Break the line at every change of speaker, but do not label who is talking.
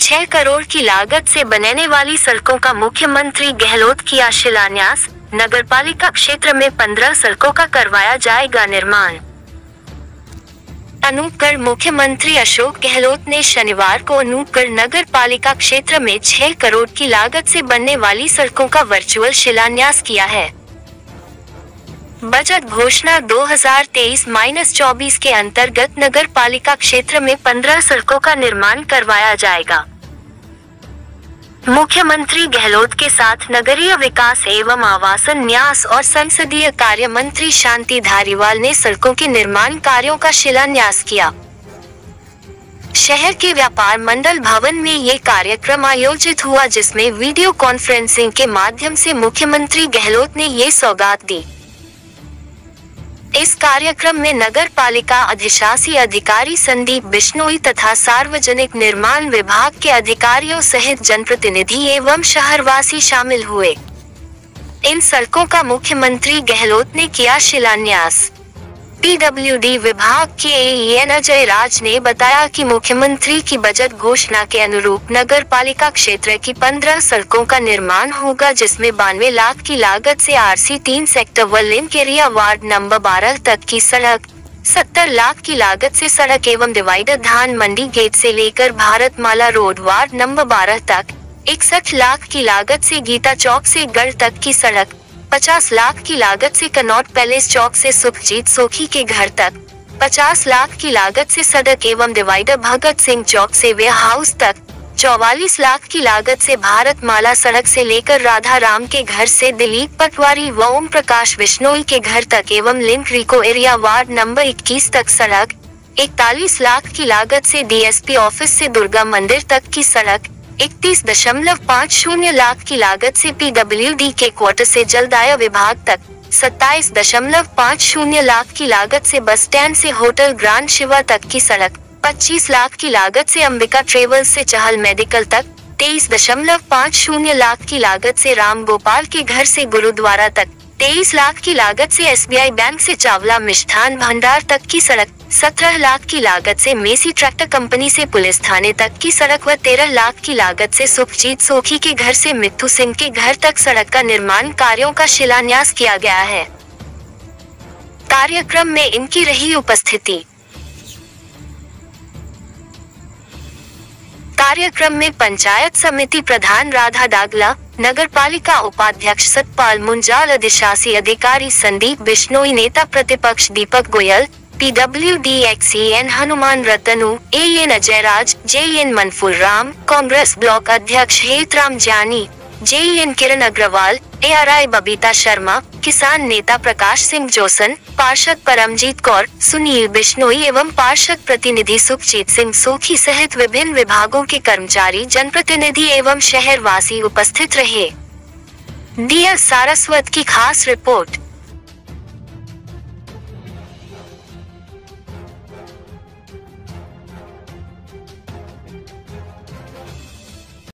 छह करोड़ की लागत से बनने वाली सड़कों का मुख्यमंत्री गहलोत किया शिलान्यास। नगर पालिका क्षेत्र में पंद्रह सड़कों का करवाया जाएगा निर्माण। अनूपगढ़ मुख्यमंत्री अशोक गहलोत ने शनिवार को अनूपगढ़ नगर पालिका क्षेत्र में छह करोड़ की लागत से बनने वाली सड़कों का वर्चुअल शिलान्यास किया है। बजट घोषणा 2023-24 के अंतर्गत नगर पालिका क्षेत्र में 15 सड़कों का निर्माण करवाया जाएगा। मुख्यमंत्री गहलोत के साथ नगरीय विकास एवं आवासन, न्यास और संसदीय कार्य मंत्री शांति धारीवाल ने सड़कों के निर्माण कार्यों का शिलान्यास किया। शहर के व्यापार मंडल भवन में ये कार्यक्रम आयोजित हुआ, जिसमें वीडियो कॉन्फ्रेंसिंग के माध्यम से मुख्यमंत्री गहलोत ने ये सौगात दी। इस कार्यक्रम में नगर पालिका अधिशासी अधिकारी संदीप बिश्नोई तथा सार्वजनिक निर्माण विभाग के अधिकारियों सहित जनप्रतिनिधि एवं शहरवासी शामिल हुए। इन सड़कों का मुख्यमंत्री गहलोत ने किया शिलान्यास। पीडब्ल्यूडी विभाग के एन अजय राज ने बताया कि मुख्यमंत्री की बजट घोषणा के अनुरूप नगर पालिका क्षेत्र की पंद्रह सड़कों का निर्माण होगा, जिसमें बानवे लाख की लागत से आरसी तीन सेक्टर व लिंक एरिया वार्ड नंबर बारह तक की सड़क, सत्तर लाख की लागत से सड़क एवं डिवाइडर धान मंडी गेट से लेकर Bharat Mala road ward number बारह तक, इकसठ लाख की लागत से गीता चौक से गढ़ तक की सड़क पचास लाख की लागत से कनौट पैलेस चौक से सुखजीत सोखी के घर तक, पचास लाख की लागत से सड़क एवं डिवाइडर भगत सिंह चौक से वे हाउस तक, चौवालीस लाख की लागत से भारत माला सड़क से लेकर राधा राम के घर से दिलीप पटवारी व ओम प्रकाश बिश्नोई के घर तक एवं link RIICO area ward number 21 तक सड़क, इकतालीस लाख की लागत से डीएसपी ऑफ़िस से दुर्गा मंदिर तक की सड़क इकतीस दशमलव पाँच शून्य लाख की लागत से पीडब्ल्यूडी के क्वार्टर से जलदाय विभाग तक। सत्ताईस दशमलव पाँच शून्य लाख की लागत से बस स्टैंड से होटल ग्रांड शिवा तक की सड़क। 25 लाख की लागत से अंबिका ट्रेवल्स से चहल मेडिकल तक। तेईस दशमलव पाँच शून्य लाख की लागत से राम गोपाल के घर से गुरुद्वारा तक। तेईस लाख की लागत से एसबीआई बैंक से चावला मिष्ठान भंडार तक की सड़क, सत्रह लाख की लागत से मेसी ट्रैक्टर कंपनी से पुलिस थाने तक की सड़क व तेरह लाख की लागत से सुखजीत सोखी के घर से मित्थु सिंह के घर तक सड़क का निर्माण कार्यों का शिलान्यास किया गया है। कार्यक्रम में इनकी रही उपस्थिति। कार्यक्रम में पंचायत समिति प्रधान राधा दागला नगर पालिका उपाध्यक्ष सतपाल मुंजाल, अधिशासी अधिकारी संदीप बिश्नोई, नेता प्रतिपक्ष Deepak Goyal P W D X N Hanuman Ratnu, A N Ajay Raj J N Manphool Ram, Congress block अध्यक्ष Hetram Jani J N Kiran Agarwal A R I Babita Sharma, किसान नेता प्रकाश सिंह जोसन, पार्षद परमजीत कौर, सुनील बिश्नोई एवं पार्षद प्रतिनिधि सुखजीत सिंह सोखी सहित विभिन्न विभागों के कर्मचारी, जनप्रतिनिधि एवं शहरवासी उपस्थित रहे। डी सारस्वत की खास रिपोर्ट।